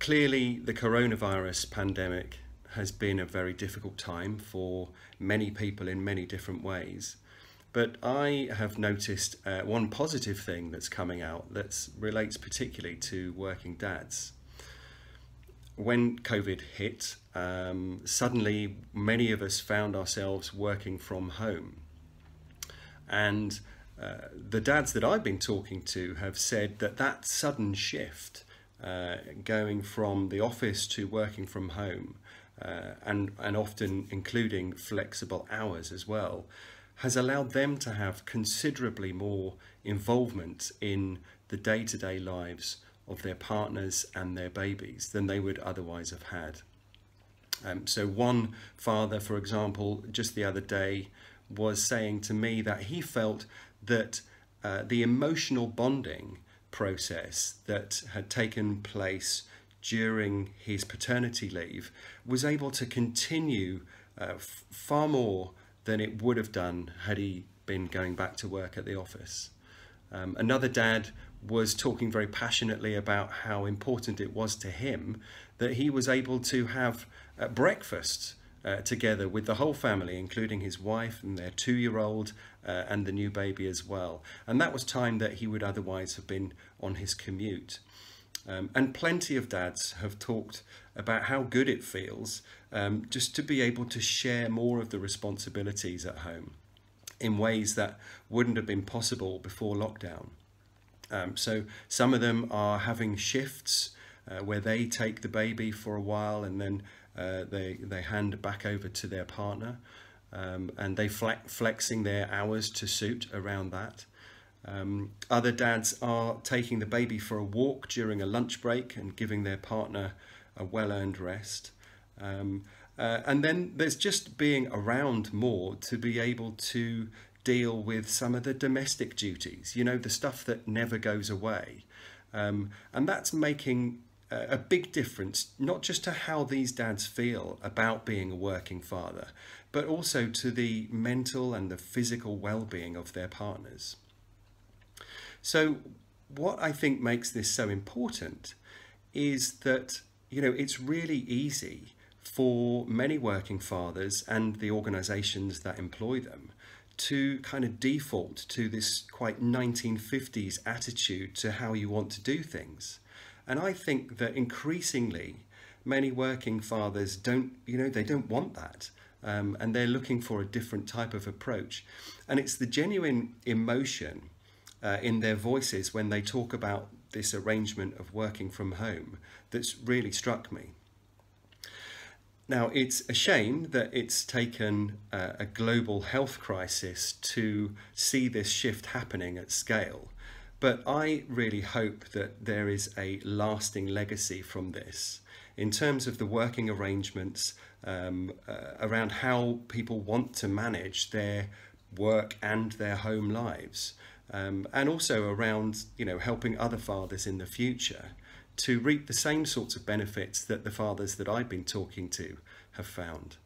clearly, the coronavirus pandemic has been a very difficult time for many people in many different ways. But I have noticed uh, one positive thing that's coming out that relates particularly to working dads. When COVID hit, um, suddenly many of us found ourselves working from home. And uh, the dads that I've been talking to have said that that sudden shift, uh, going from the office to working from home, uh, and, and often including flexible hours as well, has allowed them to have considerably more involvement in the day to day lives of their partners and their babies than they would otherwise have had. Um, so, one father, for example, just the other day was saying to me that he felt that uh, the emotional bonding process that had taken place during his paternity leave was able to continue uh, far more than it would have done had he been going back to work at the office. Um, another dad was talking very passionately about how important it was to him that he was able to have uh, breakfast uh, together with the whole family, including his wife and their two year old uh, and the new baby as well. And that was time that he would otherwise have been on his commute. Um, and plenty of dads have talked about how good it feels um, just to be able to share more of the responsibilities at home in ways that wouldn't have been possible before lockdown. Um, so some of them are having shifts uh, where they take the baby for a while and then uh, they, they hand back over to their partner um, and they flex, flexing their hours to suit around that. Um, other dads are taking the baby for a walk during a lunch break and giving their partner a well earned rest. Um, uh, and then there's just being around more to be able to deal with some of the domestic duties, you know, the stuff that never goes away. Um, and that's making a big difference, not just to how these dads feel about being a working father, but also to the mental and the physical well being of their partners. So, what I think makes this so important is that, you know, it's really easy for many working fathers and the organizations that employ them to kind of default to this quite 1950s attitude to how you want to do things. And I think that increasingly many working fathers don't, you know, they don't want that. Um, and they're looking for a different type of approach. And it's the genuine emotion uh, in their voices when they talk about this arrangement of working from home that's really struck me. Now, it's a shame that it's taken uh, a global health crisis to see this shift happening at scale, but I really hope that there is a lasting legacy from this in terms of the working arrangements um, uh, around how people want to manage their work and their home lives um, and also around you know helping other fathers in the future to reap the same sorts of benefits that the fathers that I've been talking to have found.